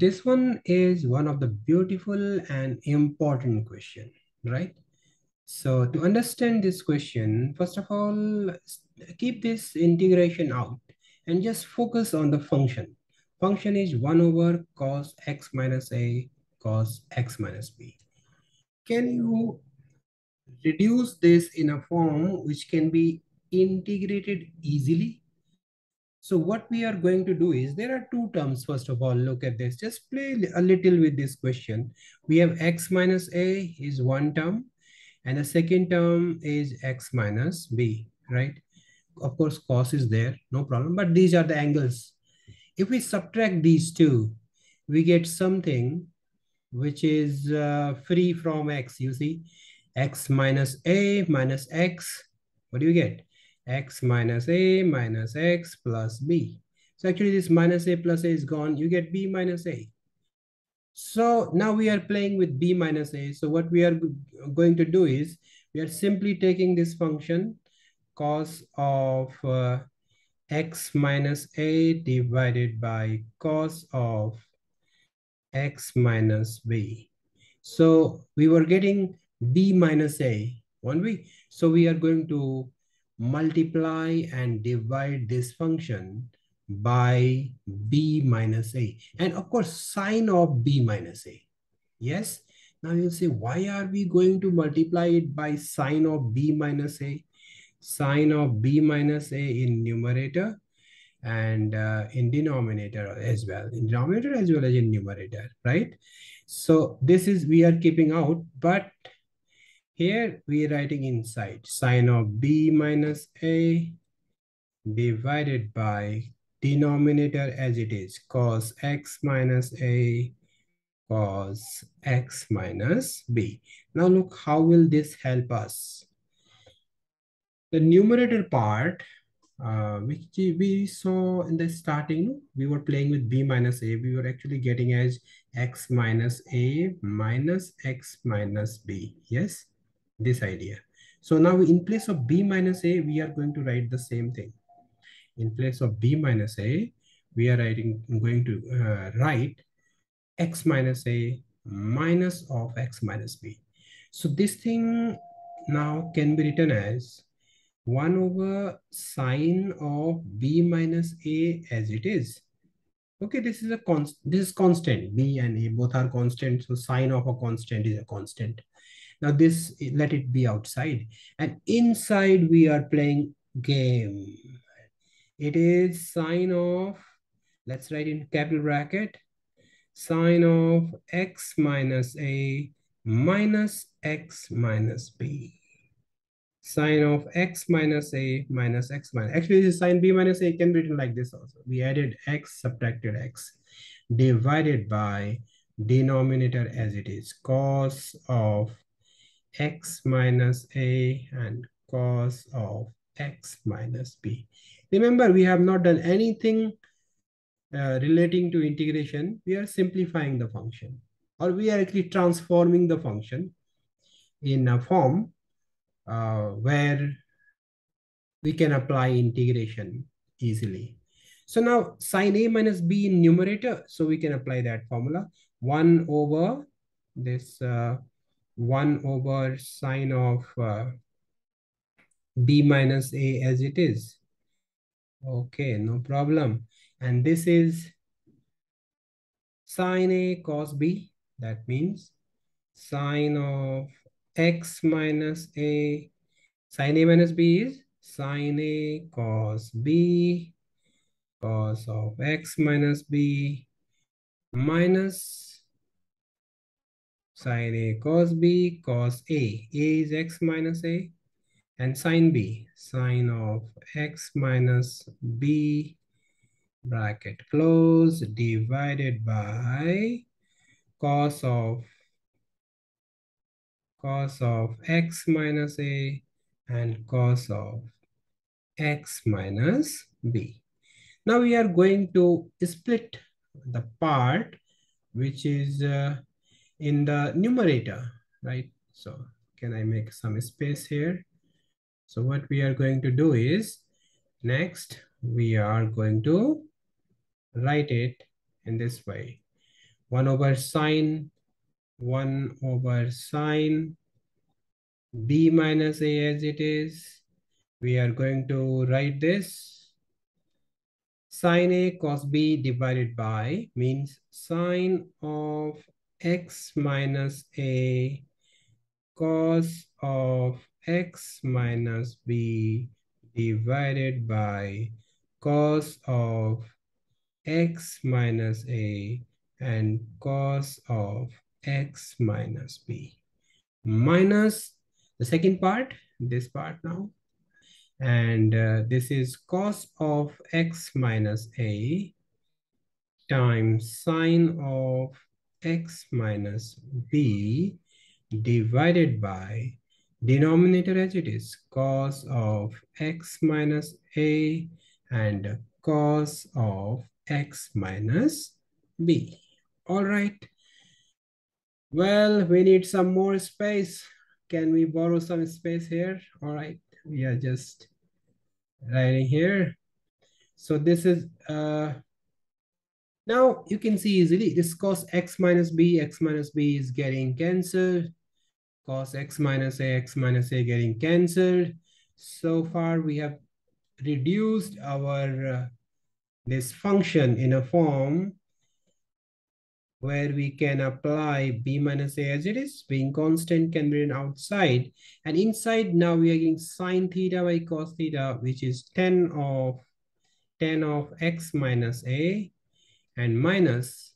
this one is one of the beautiful and important question, right? So to understand this question, first of all, keep this integration out and just focus on the function. Function is 1 over cos x minus a cos x minus b. Can you reduce this in a form which can be integrated easily? So what we are going to do is, there are two terms, first of all, look at this. Just play a little with this question. We have x minus a is one term, and the second term is x minus b, right? Of course, cos is there, no problem, but these are the angles. If we subtract these two, we get something which is uh, free from x, you see? x minus a minus x, what do you get? X minus a minus x plus b. So actually this minus a plus a is gone. You get b minus a. So now we are playing with b minus a. So what we are going to do is we are simply taking this function cos of uh, x minus a divided by cos of x minus b. So we were getting b minus a, one we? So we are going to multiply and divide this function by b minus a. And of course, sine of b minus a. Yes? Now you'll say, why are we going to multiply it by sine of b minus a? Sine of b minus a in numerator and uh, in denominator as well. In denominator as well as in numerator, right? So this is, we are keeping out, but here we are writing inside sine of b minus a divided by denominator as it is cos x minus a cos x minus b. Now look, how will this help us? The numerator part, uh, which we saw in the starting, we were playing with b minus a. We were actually getting as x minus a minus x minus b. Yes this idea. So now in place of b minus a, we are going to write the same thing. In place of b minus a, we are writing, going to uh, write x minus a minus of x minus b. So this thing now can be written as 1 over sine of b minus a as it is. Okay, this is a const this is constant. b and a both are constant. So sine of a constant is a constant. Now this, let it be outside. And inside we are playing game. It is sine of, let's write in capital bracket, sine of x minus a minus x minus b. Sine of x minus a minus x minus. Actually, this sine b minus a can be written like this also. We added x, subtracted x, divided by denominator as it is, cos of x minus a and cos of x minus b. Remember, we have not done anything uh, relating to integration. We are simplifying the function or we are actually transforming the function in a form uh, where we can apply integration easily. So now sine a minus b in numerator, so we can apply that formula. 1 over this uh, 1 over sine of uh, b minus a as it is. Okay, no problem. And this is sine a cos b. That means sine of x minus a. Sine a minus b is sine a cos b cos of x minus b minus sine A cos B cos A. A is x minus A. And sine B, sine of x minus B bracket close divided by cos of cos of x minus a and cos of x minus b. Now we are going to split the part which is uh, in the numerator, right? So can I make some space here? So what we are going to do is, next, we are going to write it in this way. 1 over sine 1 over sine b minus a as it is. We are going to write this sine a cos b divided by means sine of x minus a cos of x minus b divided by cos of x minus a and cos of x minus b minus the second part, this part now. And uh, this is cos of x minus a times sine of x minus b divided by denominator as it is cos of x minus a and cos of x minus b. All right. Well, we need some more space. Can we borrow some space here? All right, we are just writing here. So this is, uh, now you can see easily this cos x minus b, x minus b is getting cancelled. Cos x minus a, x minus a getting cancelled. So far we have reduced our, uh, this function in a form where we can apply b minus a as it is, being constant can be written outside. And inside now we are getting sine theta by cos theta, which is tan of tan of x minus a and minus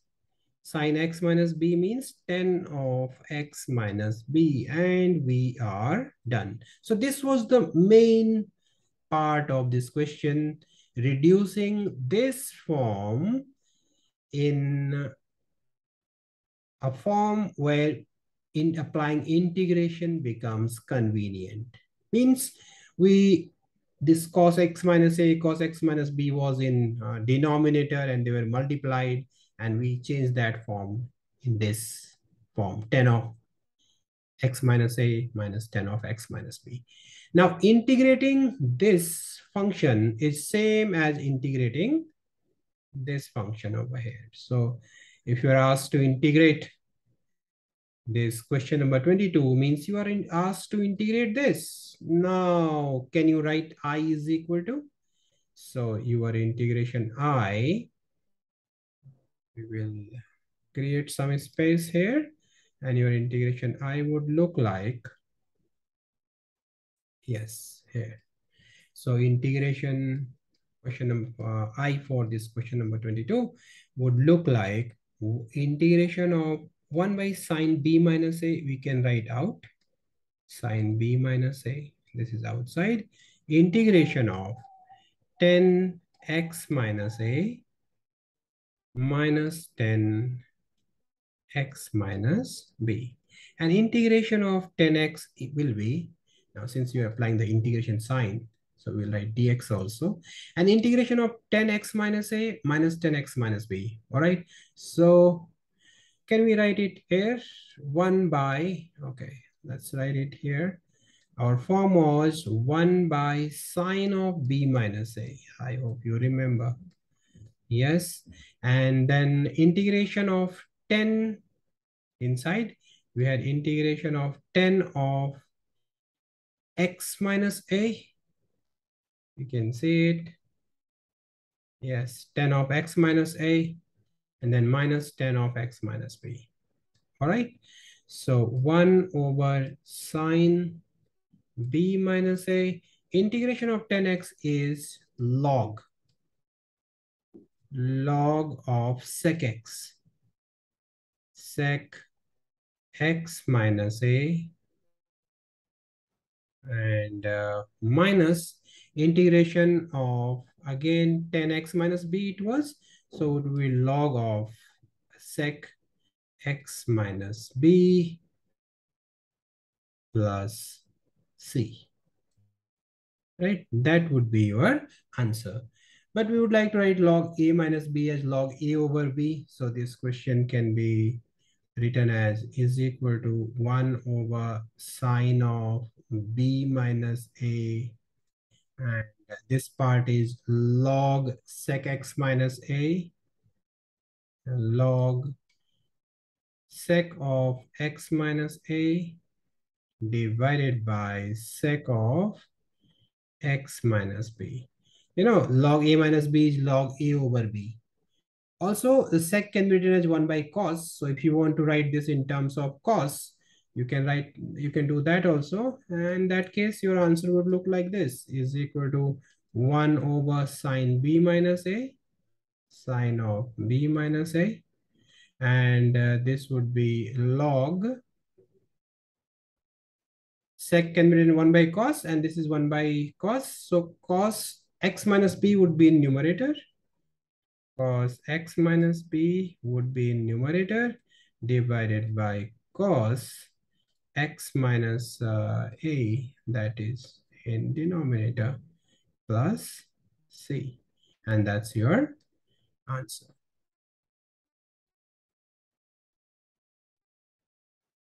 sine x minus b means tan of x minus b and we are done. So this was the main part of this question, reducing this form in a form where in applying integration becomes convenient. Means we, this cos x minus a, cos x minus b was in uh, denominator and they were multiplied and we changed that form in this form, tan of x minus a minus tan of x minus b. Now integrating this function is same as integrating this function over here. So if you are asked to integrate this question number 22 means you are in, asked to integrate this. Now, can you write i is equal to? So your integration i, we will create some space here and your integration i would look like, yes, here. So integration question number uh, i for this question number 22 would look like integration of 1 by sine b minus a, we can write out sine b minus a. This is outside. Integration of tan x minus a minus tan x minus b. And integration of tan x it will be, now since you're applying the integration sign, so we'll write dx also. And integration of tan x minus a minus tan x minus b. All right. So can we write it here? 1 by, okay, let's write it here. Our form was 1 by sine of b minus a. I hope you remember. Yes. And then integration of tan inside. We had integration of tan of x minus a you can see it. Yes, tan of x minus a, and then minus tan of x minus b. All right. So 1 over sine b minus a. Integration of tan x is log. Log of sec x. Sec x minus a and uh, minus integration of again tan x minus b it was so be log of sec x minus b plus c? Right? That would be your answer. But we would like to write log a minus b as log a over b. So this question can be written as is equal to 1 over sine of b minus a and this part is log sec x minus a log sec of x minus a divided by sec of x minus b. You know, log a minus b is log a over b. Also, the sec can be written as 1 by cos. So if you want to write this in terms of cos, you can write, you can do that also. And in that case, your answer would look like this is equal to 1 over sine b minus a, sine of b minus a. And uh, this would be log sec can be written 1 by cos and this is 1 by cos. So cos x minus b would be in numerator cos x minus b would be in numerator divided by cos x minus uh, a that is in denominator plus c. And that's your answer